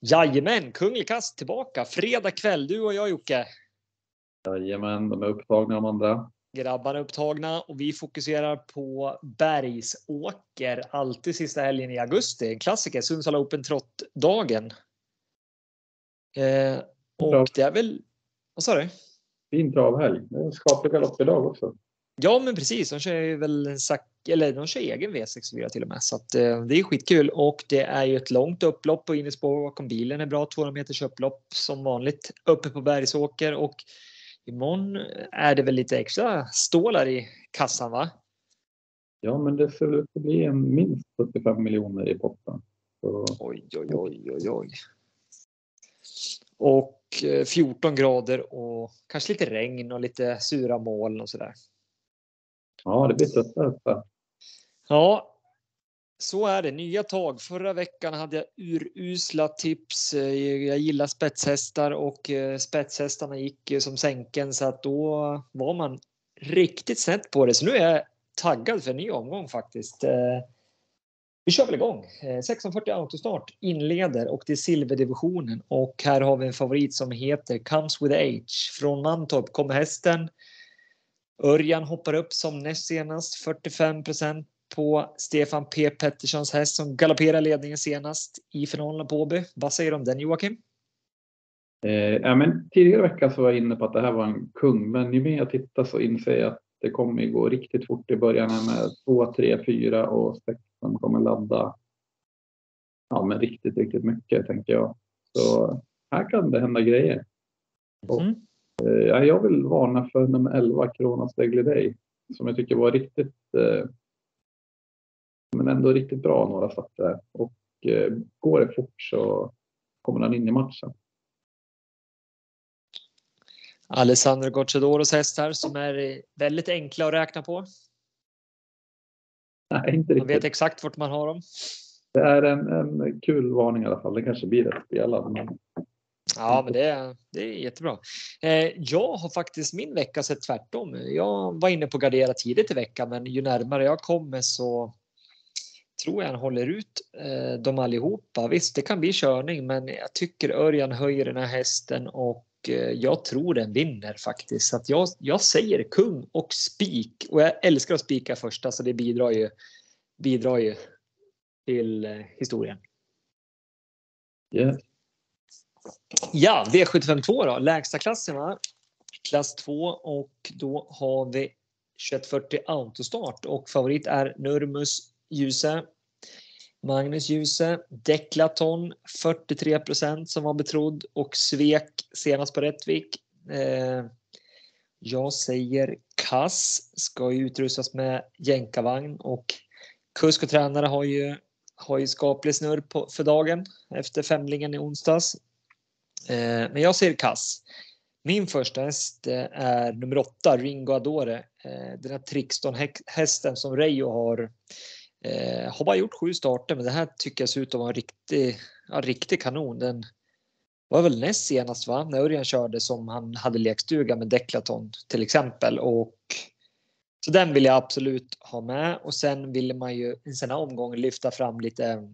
Jajamän, Kunglig Kast tillbaka fredag kväll. Du och jag Jocke. Jajamän, de är upptagna de andra. Grabbarna är upptagna och vi fokuserar på Bergsåker. Alltid sista helgen i augusti. En klassiker, Sundsvall Open Trot-dagen. Eh, och Bra. det är väl... Vad sa du? Fin travhelg. Skaplig galopp idag också. Ja, men precis. De kör ju väl eller de kör egen V64 till och med så att eh, det är skitkul och det är ju ett långt upplopp och innerspår bakom bilen är bra 200 meters upplopp som vanligt uppe på Bergsåker och imorgon är det väl lite extra stålar i kassan va? Ja, men det ser ut att bli en minst 75 miljoner i potten. Så... Oj, oj, oj, oj, oj. Och 14 eh, grader och kanske lite regn och lite sura moln och sådär. Ja, det blir tufft. Ja, så är det. Nya tag. Förra veckan hade jag urusla tips. Eh, jag gillar spetshästar och eh, spetshästarna gick som sänken så att då var man riktigt snett på det. Så nu är jag taggad för en ny omgång faktiskt. Eh, vi kör väl igång. 1640 autostart inleder och det är silverdivisionen och här har vi en favorit som heter Comes with age. Från Mantorp kommer hästen. Örjan hoppar upp som näst senast 45% på Stefan P Petterssons häst som galopperar ledningen senast i finalen på Åby. Vad säger du om den Joakim? Eh, ja, men tidigare vecka så var jag inne på att det här var en kung, men ju mer jag tittar så inser jag att det kommer gå riktigt fort i början med 2, 3, 4 och 6 som kommer ladda. Ja, men riktigt, riktigt mycket tänker jag. Så här kan det hända grejer. Och, eh, jag vill varna för nummer 11, Kronos Daily Day, som jag tycker var riktigt eh, men ändå riktigt bra några starter och eh, går det fort så kommer han in i matchen. Alessandro Gocciadoros hästar som är väldigt enkla att räkna på. Nej, inte riktigt. Man vet exakt vart man har dem. Det är en, en kul varning i alla fall. Det kanske blir rätt spelad. Men... Ja, men det, är, det är jättebra. Eh, jag har faktiskt min vecka sett tvärtom. Jag var inne på gardera tidigt i veckan, men ju närmare jag kommer så tror jag han håller ut eh, dem allihopa. Visst, det kan bli körning, men jag tycker Örjan höjer den här hästen och eh, jag tror den vinner faktiskt. Så att jag, jag säger kung och spik och jag älskar att spika första så det bidrar ju, bidrar ju till eh, historien. Yeah. Ja, V752 då, lägsta klassen va? Klass 2 och då har vi 2140 autostart och favorit är Nurmus Djuse. Magnus Djuse, Deklaton 43% som var betrodd och svek senast på Rättvik. Eh, jag säger Kass ska ju utrustas med jänkarvagn och kusk och tränare har ju, har ju skaplig snurr på, för dagen efter femlingen i onsdags. Eh, men jag säger Kass. Min första häst eh, är nummer åtta, Ringo Adore. Eh, den här Trixton-hästen som Reijo har Eh, har bara gjort sju starter, men det här tycker jag ser ut att vara en riktig, ja, riktig kanon. Den var väl näst senast va? när Örjan körde som han hade lekstuga med Declaton till exempel. Och, så den vill jag absolut ha med och sen ville man ju i sina omgång lyfta fram lite,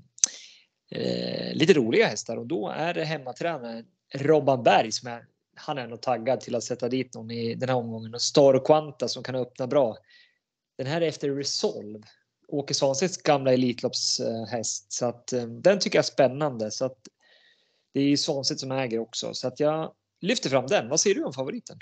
eh, lite roliga hästar och då är det hemmatränaren Robban Berg som är han är nog taggad till att sätta dit någon i den här omgången och Star och Quanta som kan öppna bra. Den här är efter Resolve Åke Svanstedts gamla Elitloppshäst. Så att eh, den tycker jag är spännande. Så att det är ju Svanstedt som äger också. Så att jag lyfter fram den. Vad säger du om favoriten?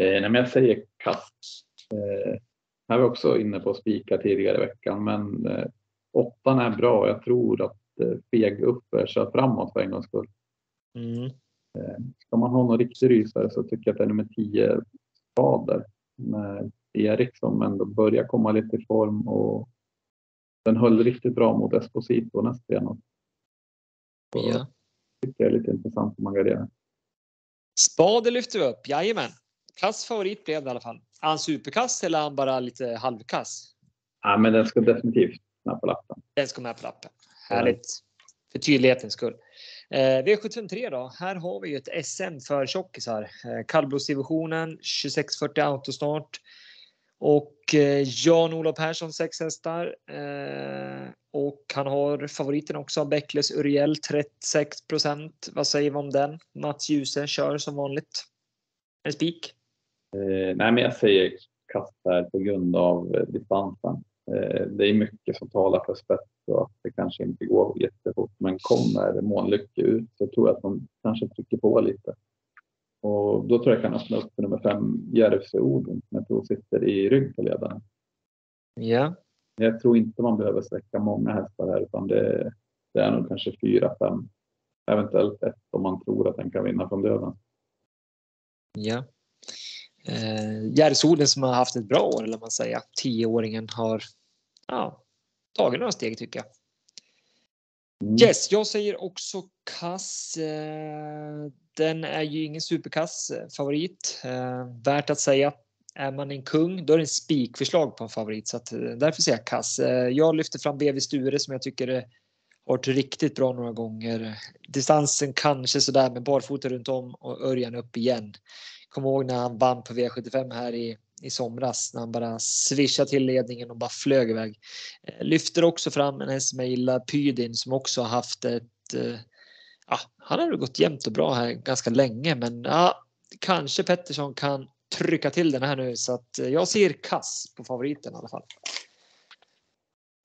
Eh, nej, men jag säger kast. Eh, här var också inne på spika tidigare i veckan, men eh, åttan är bra. Jag tror att eh, Feg upp kör framåt för en gångs skull. Mm. Eh, ska man ha någon riktig rysare så tycker jag att det är nummer 10 Spader med Erik som ändå börjar komma lite i form och den höll riktigt bra mot Esposito näst senast. Ja. Det är lite intressant om man garderar. Spade lyfter vi upp, jajamän. Kass favorit blev det i alla fall. Är han superkass eller är han bara lite halvkass? Ja, men den ska definitivt med på lappen. Den ska med på lappen. Härligt. För tydlighetens skull. Eh, V753 då. Här har vi ju ett SM för tjockisar. Eh, Kallblodsdivisionen 2640 autostart. Och eh, Jan-Olof Persson sex hästar. Eh, och han har favoriten också, Beckles Uriel 36% Vad säger vi om den? Mats Djuse kör som vanligt. En spik? Eh, nej, men jag säger kast här på grund av distansen. Eh, det är mycket som talar för spets och att det kanske inte går jättefort. Men kommer Månlycke ut så tror jag att de kanske trycker på lite. Och då tror jag kan öppna upp för nummer fem, Järvsö Odin, som jag tror sitter i rygg på ledaren. Ja. Jag tror inte man behöver sträcka många hästar här utan det, det är nog kanske fyra, fem, eventuellt ett om man tror att den kan vinna från döden. Ja. Eh, Järvsö som har haft ett bra år, eller man säga. Tioåringen har ja, tagit några steg tycker jag. Mm. Yes, jag säger också kass. Eh, den är ju ingen superkass eh, favorit. Eh, värt att säga. Är man en kung, då är det en spikförslag på en favorit. Så att, därför säger jag kass. Jag lyfter fram BV Sture som jag tycker har varit riktigt bra några gånger. Distansen kanske sådär, men barfota runt om och Örjan upp igen. Kom ihåg när han vann på V75 här i i somras när han bara swishade till ledningen och bara flög iväg. Eh, lyfter också fram en häst som jag gillar, Pydin som också har haft ett eh, ja, han har gått jämnt och bra här ganska länge, men ja, kanske Pettersson kan trycka till den här nu så att eh, jag ser kass på favoriten i alla fall.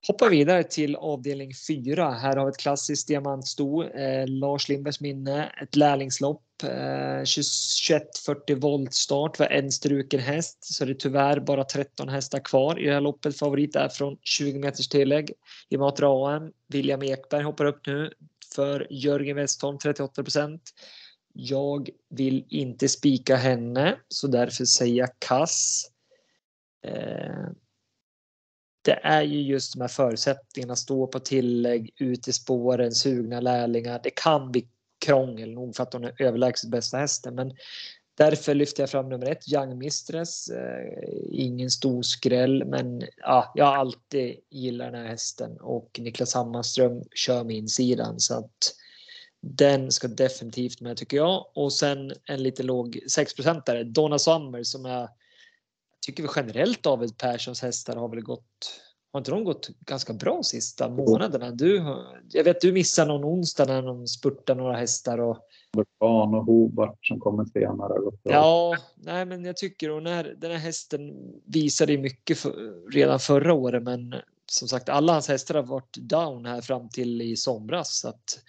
Hoppar vidare till avdelning 4. Här har vi ett klassiskt diamantsto. Eh, Lars Lindbergs minne. Ett lärlingslopp. Eh, 2140 volt start för en struken häst. Så det är tyvärr bara 13 hästar kvar i det här loppet. Favorit är från 20 meters tillägg. I Matra AM. William Ekberg hoppar upp nu för Jörgen Westholm 38% Jag vill inte spika henne så därför säger jag kass. Eh, det är ju just de här förutsättningarna, stå på tillägg, ut i spåren, sugna lärlingar. Det kan bli krångel nog för att hon är överlägset bästa hästen. Men därför lyfter jag fram nummer ett, Young Mistress. Eh, ingen stor skräll, men ja, jag har alltid gillat den här hästen och Niklas Hammarström kör med insidan så att den ska definitivt med tycker jag. Och sen en lite låg 6 där Donna Summer som är tycker vi generellt David Perssons hästar har väl gått har inte de gått ganska bra sista månaderna? Du, jag vet du missade någon onsdag när de spurtade några hästar och Vulkan och Hobart som kommer senare. Ja, nej, men jag tycker och när den här hästen visade mycket för, redan förra året, men som sagt, alla hans hästar har varit down här fram till i somras så att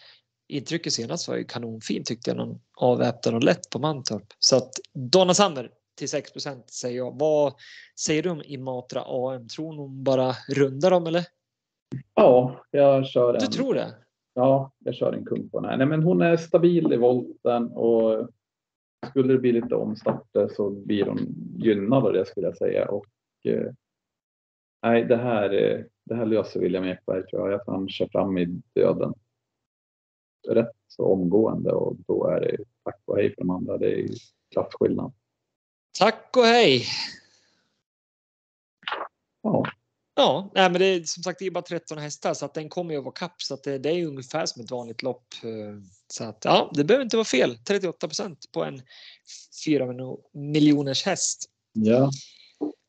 intrycket senast var ju kanonfint tyckte jag. Någon avväpnad och lätt på Mantorp så att Donna Summer till 6% säger jag. Vad säger du om Imatra AM? Tror hon bara rundar dem eller? Ja, jag kör en. Du tror det? Ja, jag kör en kung på den här. Nej, men hon är stabil i volten och skulle det bli lite omstarter så blir hon gynnad av det skulle jag säga. Och, eh, nej, det här, det här löser William Ekberg tror jag. Att han kör fram i döden rätt så omgående och då är det tack och hej för de andra. Det är klassskillnad. Tack och hej! Ja. Ja, nej, men det är som sagt det är bara 13 hästar så att den kommer ju att vara kapp så att det, det är ungefär som ett vanligt lopp. Eh, så att ja, det behöver inte vara fel. 38% på en 4 miljoners häst. Ja.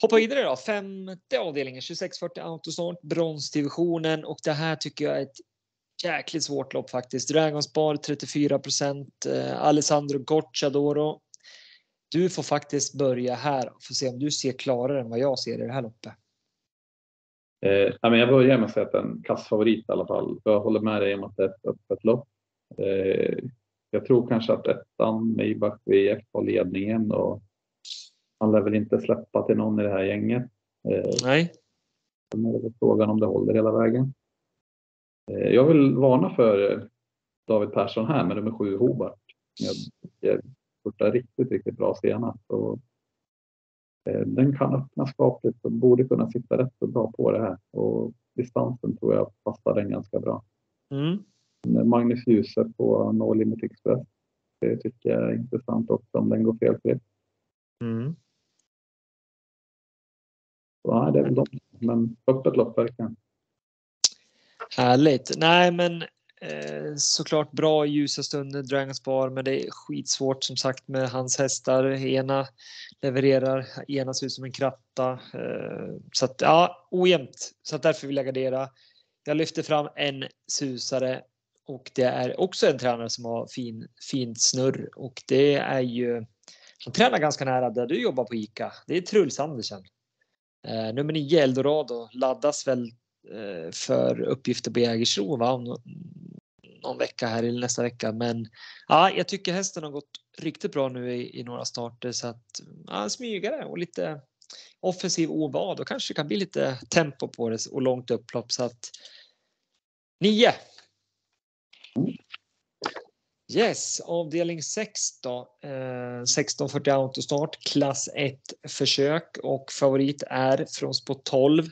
Hoppa vidare då. Femte avdelningen 2640 autostart bronsdivisionen och det här tycker jag är ett jäkligt svårt lopp faktiskt. Dragonspar 34 eh, Alessandro Gocciadoro du får faktiskt börja här och få se om du ser klarare än vad jag ser i det här loppet. Eh, jag börjar med att säga att en kassfavorit i alla fall. Jag håller med dig om att det är ett öppet lopp. Eh, jag tror kanske att ettan Maybach VF har ledningen och han lär väl inte släppa till någon i det här gänget. Eh, Nej. Sen är det frågan om det håller hela vägen. Eh, jag vill varna för David Persson här med nummer sju Hobart. Jag spurtade riktigt, riktigt bra senast. Och, eh, den kan öppna skapligt och borde kunna sitta rätt så bra på det här. Och distansen tror jag passar den ganska bra. Mm. Magnus Djuse på No Limit Express. Det tycker jag är intressant också om den går felfritt. Mm. Så, nej, det är väl de. Men öppet lopp verkligen. Härligt. Nej, men Eh, såklart bra i ljusa stunder, Dragons Bar, men det är skitsvårt som sagt med hans hästar. Ena levererar, ena ser ut som en kratta. Eh, så att ja, ojämnt. Så att därför vill jag gardera. jag lyfter fram en susare och det är också en tränare som har fin, fint snurr och det är ju han tränar ganska nära där du jobbar på ICA. Det är Truls Andersen. Eh, nummer 9 Eldorado laddas väl eh, för uppgifter på Jägersro va? Någon vecka här eller nästa vecka. Men ja, jag tycker hästen har gått riktigt bra nu i, i några starter så att ja, smygare och lite offensiv ovad och kanske kan bli lite tempo på det och långt upplopp så att 9. Yes, avdelning 6 då. Eh, 1640 autostart, klass 1 försök och favorit är från spår 12.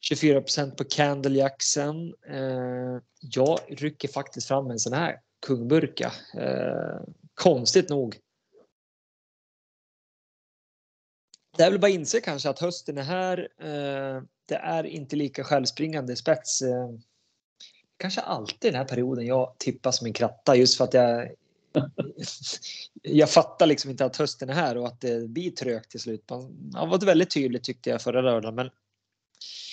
24% på Candle Jackson. Eh, jag rycker faktiskt fram en sån här kungburka. Eh, konstigt nog. Det är väl bara inse kanske att hösten är här. Eh, det är inte lika självspringande spets. Eh, kanske alltid den här perioden jag tippar som en kratta just för att jag jag fattar liksom inte att hösten är här och att det blir trögt till slut. Det var väldigt tydligt tyckte jag förra lördagen, men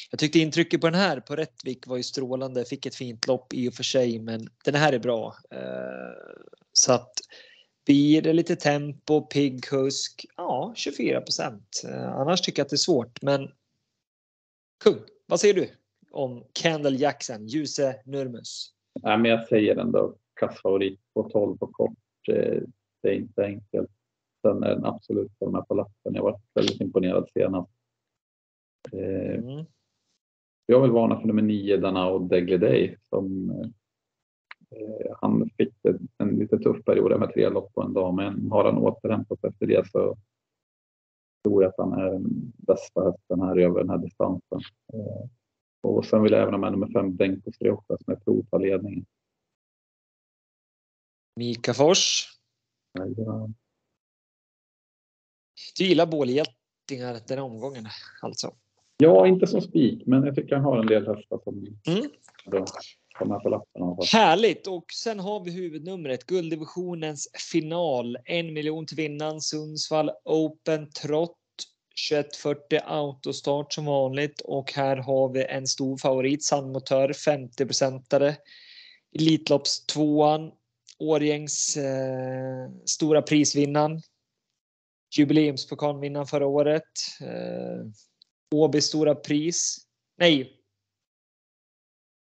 jag tyckte intrycket på den här på Rättvik var ju strålande. Fick ett fint lopp i och för sig, men den här är bra. Eh, så att blir det lite tempo, pigg kusk, ja 24 procent. Eh, annars tycker jag att det är svårt, men kung. Vad säger du om Candle Jackson, Ljuse Nurmus? Nej, men jag säger ändå kassfavorit på 12 på kort. Det är inte enkelt. Sen är den absolut med på lappen. Jag var väldigt imponerad senast. Eh, mm. Jag vill varna för nummer nio, Danao Degliday, som eh, han fick en lite tuff period med tre lopp på en dag, men har han återhämtat efter det så tror jag att han är den bästa hästen här över den här distansen. Eh, och sen vill jag även ha med nummer fem, Bengt Striocha, som jag tror tar ledningen. Mika Fors. Ja. Du gillar bålgetingar den omgången alltså? Ja, inte som spik, men jag tycker han har en del hästar som mm. kommer på lappen. Härligt! Och sen har vi huvudnumret, gulddivisionens final. En miljon till vinnaren, Sundsvall Open Trot. 2140 autostart som vanligt och här har vi en stor favorit, Sandmotör 50 procentare. Elitlopps tvåan, Årgängs eh, stora prisvinnaren. Jubileumspokalvinnaren förra året. Eh, Åbys stora pris. Nej.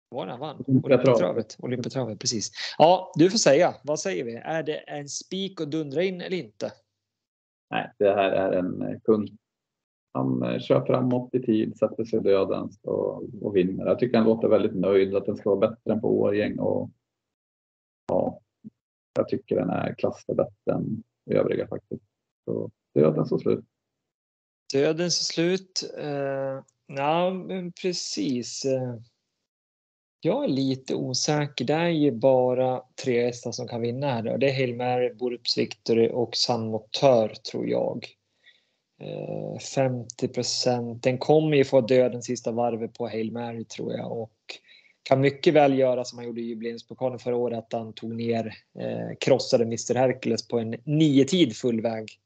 Var han vann? Olympiatravet. Olympiatravet, precis. Ja, du får säga. Vad säger vi? Är det en spik och dundra in eller inte? Nej, det här är en kund. Han kör framåt i tid, sätter sig dödens och, och vinner. Jag tycker han låter väldigt nöjd att den ska vara bättre än på Årgäng och ja, jag tycker den är klassen bättre än övriga faktiskt. Så dödens och slut. Dödens slut. Eh, ja, men precis. Eh, jag är lite osäker. Det är ju bara tre hästar som kan vinna här. Det är Hail Mary, Borups Victory och San Motör tror jag. Eh, 50 procent. Den kommer ju få döden sista varvet på Hail Mary tror jag och kan mycket väl göra som han gjorde i jubileumspokalen förra året att han tog ner, eh, krossade Mr Hercules på en nio tid full väg.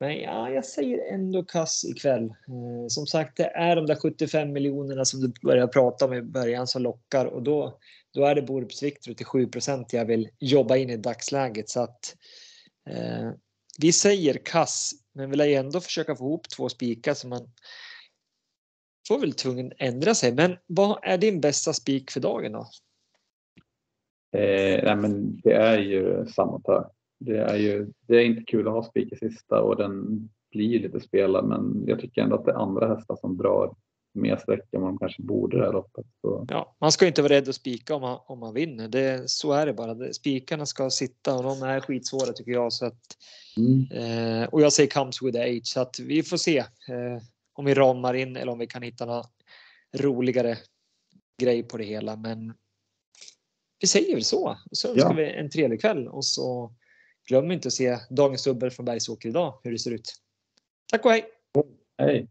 Men ja, jag säger ändå kass ikväll. Eh, som sagt, det är de där 75 miljonerna som du började prata om i början som lockar och då, då är det Borups Victor till 7 jag vill jobba in i dagsläget så att eh, vi säger kass, men vill ändå försöka få ihop två spikar så man får väl tvungen ändra sig. Men vad är din bästa spik för dagen då? Eh, nej, men det är ju samma tag. Det är ju det är inte kul att ha spik i sista och den blir lite spelad men jag tycker ändå att det är andra hästar som drar mer sträck än vad de kanske borde det här loppet. Så. Ja, man ska inte vara rädd att spika om man, om man vinner. Det, så är det bara. Spikarna ska sitta och de är skitsvåra tycker jag. Så att, mm. eh, och jag säger comes with age så att vi får se eh, om vi ramar in eller om vi kan hitta några roligare grej på det hela. Men vi säger väl så. Och så önskar ja. vi en trevlig kväll och så Glöm inte att se dagens dubbel från Bergsåker idag, hur det ser ut. Tack och hej! Hej!